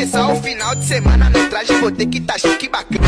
começar o final de semana no traje, vou ter que tá chique bacana.